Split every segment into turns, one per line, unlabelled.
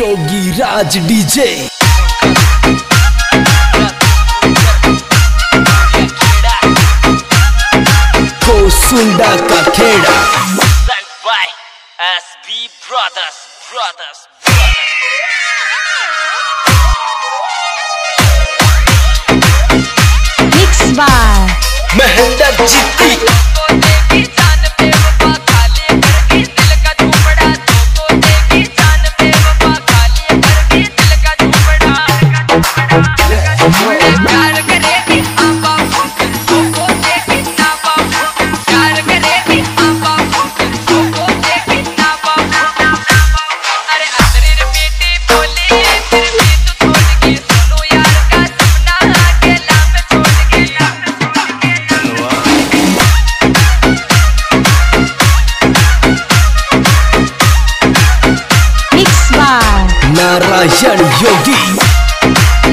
योगी Raj DJ. को Sunda का Kheda.
S B brothers
brothers GT
production Yogi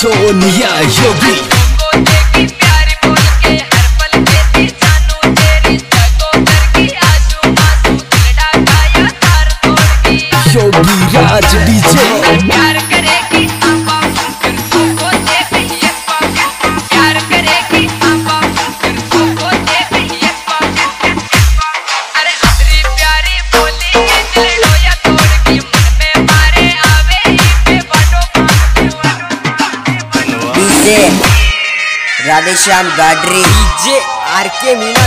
Sonia Yogi Yogi Raj DJ
Radheshyam Gadri J R K Meena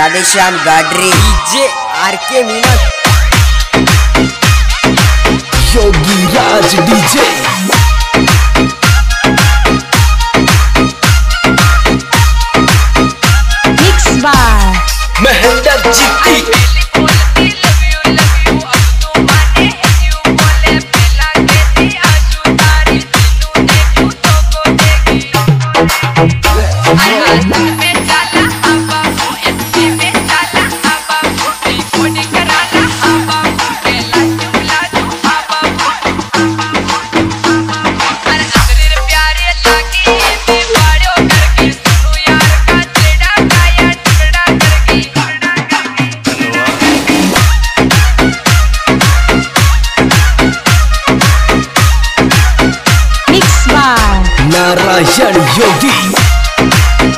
Radheshyam Gadri. J R K Meena.
Yogi Raj DJ.
Mix bar.
Mahendra
जीती
Narayan Yogi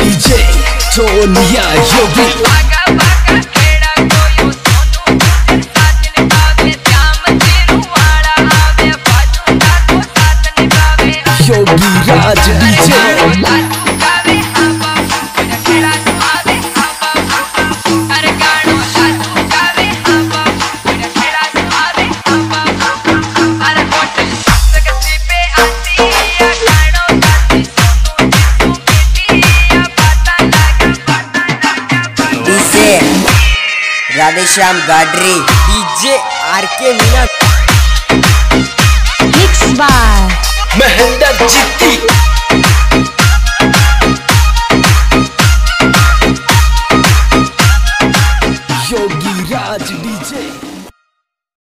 DJ Sonia Yogi Yogi Raj DJ
DJ Radheshyam Gadri DJ R K Meena
mix
Mahendra जीती